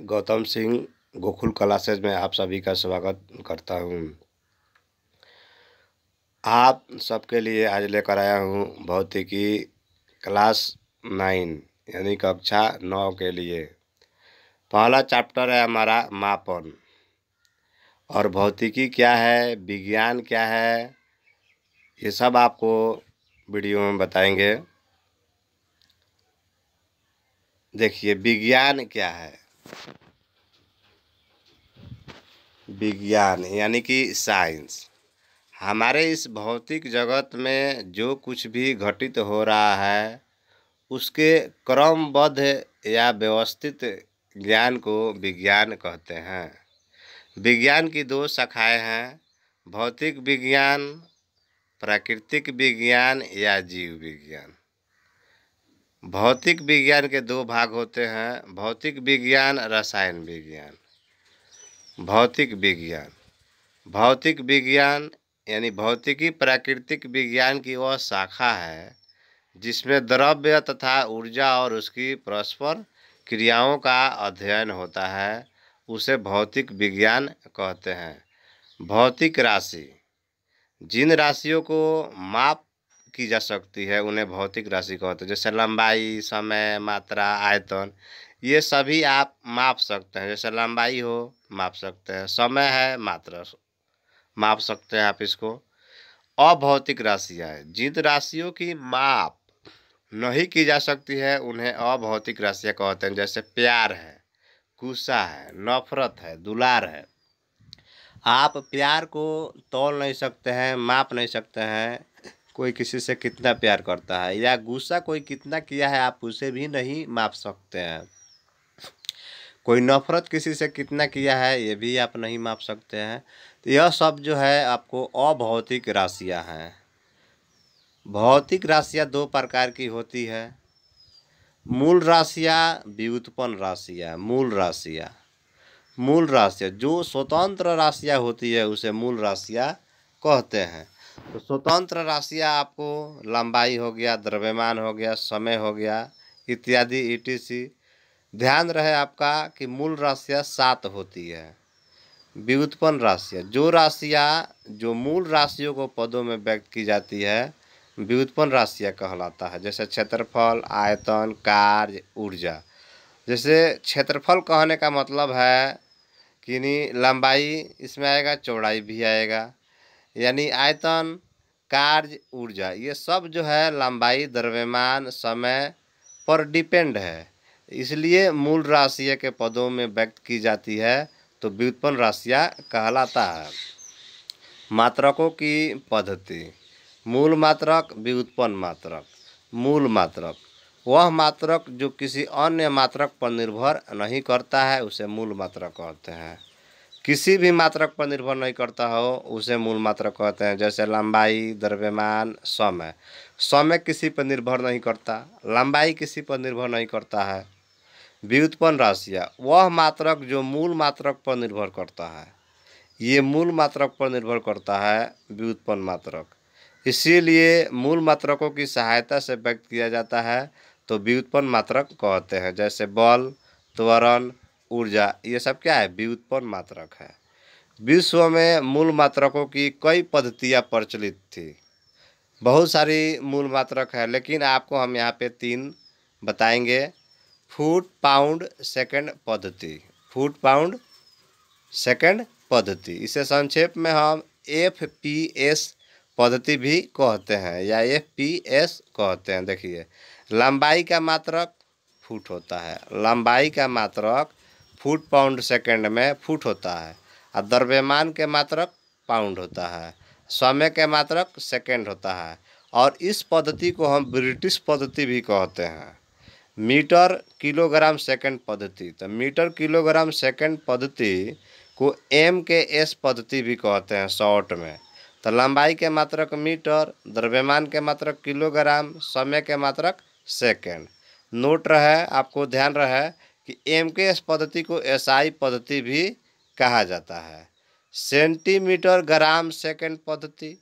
Gautam Singh Gokul classes में आप सभी का स्वागत करता हूँ। आप सबके लिए आज लेकर आया हूँ भौतिकी क्लास नाइन, यानी कक्षा नौ के लिए। पहला चैप्टर है हमारा मापन। और भौतिकी क्या है, विज्ञान क्या है, ये सब आपको वीडियो में बताएँगे। देखिए, विज्ञान क्या है? विज्ञान, यानी कि साइंस। हमारे इस भौतिक जगत में जो कुछ भी घटित हो रहा है, उसके क्रमबद्ध या व्यवस्थित ज्ञान को विज्ञान कहते हैं। विज्ञान की दो शाखाएँ हैं, भौतिक विज्ञान, प्राकृतिक विज्ञान या जीव विज्ञान। भौतिक विज्ञान के दो भाग होते हैं, भौतिक विज्ञान, रसायन विज्ञान। भौतिक विज्ञान। भौतिक विज्ञान, यानी भौतिकी प्राकृतिक विज्ञान की वह शाखा है, जिसमें द्रव्य तथा ऊर्जा और उसकी परस्पर क्रियाओं का अध्ययन होता है, उसे भौतिक विज्ञान कहते हैं। भौतिक राशि। जिन राशियों को माप की जा सकती है, उन्हें भौतिक राशि कहते हैं। जैसे लंबाई, समय, मात्रा, आयतन, ये सभी आप माप सकते हैं। जैसे लंबाई हो, माप सकते हैं। समय है, मात्रा माप सकते हैं आप इसको। अभौतिक राशियाँ हैं। जिन राशियों की माप नहीं की जा सकती है, उन्हें अभौतिक राशियाँ कहते हैं। जैसे प्यार है गुस्सा है, नफरत है, दुलार है। आप प्यार को तोल नहीं सकते हैं, माप नहीं सकते हैं। कोई किसी से कितना प्यार करता है या गुस्सा कोई कितना किया है, आप उसे भी नहीं माप सकते हैं। कोई नफरत किसी से कितना किया है, ये भी आप नहीं माप सकते हैं। तो यह सब जो है, आपको अभौतिक राशियाँ हैं। भौतिक राशियाँ दो प्रकार की होती है। मूल राशियाँ, व्युत्पन्न राशियाँ, मूल राशियाँ। मूल राशियाँ, जो स्वतंत्र राशियाँ होती है, उसे मूल राशियाँ कहते हैं। तो स्वतंत्र राशियाँ आपको लंबाई हो गया, द्रव्यमान हो गया, समय हो गया, इत्यादि ईटीसी ध्यान रहे आपका कि मूल राशियाँ सात होती है। व्युत्पन्न राशियाँ। जो राशियाँ, जो मूल राशियों को पदों में व्यक्त की जाती है, व्युत्पन्न राशियाँ कहलाता है। जैसे क्षेत्रफल, आयतन, कार्य, ऊर्जा। जैसे क्षेत्रफल कहने का मतलब है कि नहीं, लंबाई इसमें आएगा, चौड़ाई भी आएगा। यानी आयतन, कार्य, ऊर्जा, ये सब जो है लंबाई, द्रव्यमान, समय पर डिपेंड है। इसलिए मूल राशियाँ के पदों में व्यक्त की जाती है तो व्युत्पन्न राशियाँ कहलाता है। मात्रकों की पद्धति, मूल मात्रक, व्युत्पन्न मात्रक, मूल मात्रक। वह मात्रक जो किसी अन्य मात्रक पर निर्भर नहीं करता है, उसे मूल मात्रक कहते हैं। किसी भी मात्रक पर निर्भर नहीं करता हो, उसे मूल मात्रक कहते हैं। जैसे लंबाई, द्रव्यमान, समय। समय किसी पर निर्भर नहीं करता, लंबाई किसी पर निर्भर नहीं करता है। व्युत्पन्न राशियाँ वह मात्रक जो मूल मात्रक पर निर्भर करता है। ये मूल मात्रक पर निर्भर करता है व्युत्पन्न मात्रक। इसीलिए मूल मात्रकों की सहायता से व्यक्त किया जाता है तो व्युत्पन्न मात्रक कहते हैं। जैसे बल, त्वरण ऊर्जा, ये सब क्या है? व्युत्पन्न मात्रक है। विश्व में मूल मात्रकों की कई पद्धतियाँ प्रचलित थी। बहुत सारी मूल मात्रक है, लेकिन आपको हम यहाँ पे तीन बताएँगे। फुट, पाउंड, सेकंड पद्धति। फुट, पाउंड, सेकंड पद्धति। इसे संक्षेप में हम एफ़ पी एस पद्धति भी कहते हैं, या एफ़ पी एस कहते हैं। देखिए, लंबाई का मात्रक फुट होता है। लंबाई का मात्रक फुट पाउंड सेकंड में फुट होता है, और द्रव्यमान के मात्रक पाउंड होता है, समय के मात्रक सेकंड होता है, और इस पद्धति को हम ब्रिटिश पद्धति भी कहते हैं। मीटर किलोग्राम सेकंड पद्धति तो मीटर किलोग्राम सेकंड पद्धति को एम के एस पद्धति भी कहते हैं शॉर्ट में। तो लंबाई के मात्रक मीटर, द्रव्यमान के मात्रक किलोग्राम, समय के मात्रक सेकंड। नोट रहे, आपको ध्यान रहे कि एम के एस पद्धति को एसआई पद्धति भी कहा जाता है। सेंटीमीटर ग्राम सेकंड पद्धति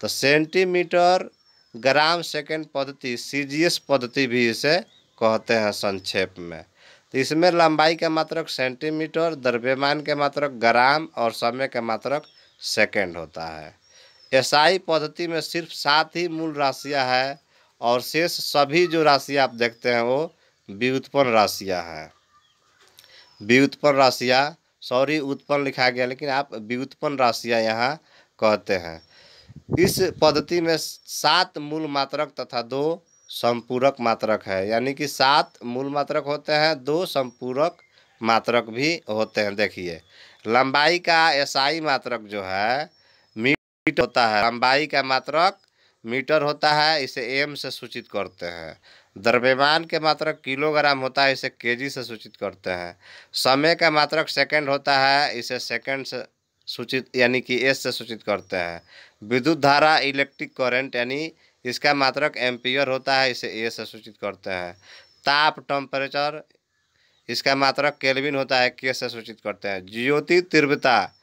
तो सेंटीमीटर ग्राम सेकंड पद्धति सी जी एस पद्धति भी इसे कहते हैं संक्षेप में। तो इसमें लंबाई का मात्रक सेंटीमीटर, द्रव्यमान के मात्रक ग्राम और समय का मात्रक सेकंड होता है। एसआई पद्धति में सिर्फ़ सात ही मूल राशियाँ हैं और शेष सभी जो राशियाँ आप देखते हैं वो व्युत्पन्न राशियाँ हैं। व्युत्पन्न राशियाँ। सॉरी, उत्पन्न लिखा गया, लेकिन आप व्युत्पन्न राशियाँ यहाँ कहते हैं। इस पद्धति में सात मूल मात्रक तथा दो संपूरक मात्रक है। यानी कि सात मूल मात्रक होते हैं, दो संपूरक मात्रक भी होते हैं। देखिए, लंबाई का एसआई मात्रक जो है, मीटर होता है। लंबाई का मात्रक मीटर होता है, इसे एम से सूचित करते हैं। द्रव्यमान के मात्रक किलोग्राम होता है, इसे केजी से सूचित करते हैं। समय का मात्रक सेकंड होता है, इसे सेकंड से सूचित, यानी कि एस से सूचित करते हैं। विद्युत धारा, इलेक्ट्रिक करंट, यानी इसका मात्रक एम्पियर होता है, इसे ए से सूचित करते हैं। ताप टेम्परेचर इसका मात्रक केल्विन होता है, के से सूचित करते हैं। ज्योति तीव्रता,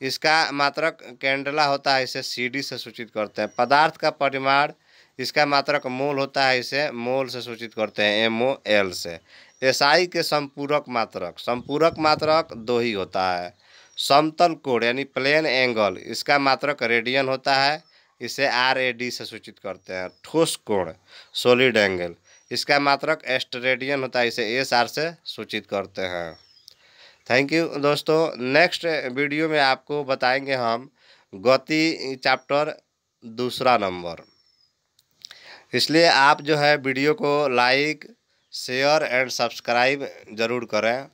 इसका मात्रक कैंडला होता है, इसे सी डी से सूचित करते हैं। पदार्थ का परिमाण इसका मात्रक मोल होता है इसे मोल से सूचित करते हैं एम ओ एल से। एसआई के संपूरक मात्रक संपूरक मात्रक दो ही होता है। समतल कोण, यानी प्लेन एंगल, इसका मात्रक रेडियन होता है, इसे आर ए डी से सूचित करते हैं। ठोस कोण, सॉलिड एंगल, इसका मात्रक एस्ट्रेडियन होता है, इसे एस आर से सूचित करते हैं। थैंक यू दोस्तों। नेक्स्ट वीडियो में आपको बताएँगे हम गति चैप्टर दूसरा नंबर। इसलिए आप जो है वीडियो को लाइक शेयर एंड सब्सक्राइब ज़रूर करें।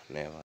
धन्यवाद।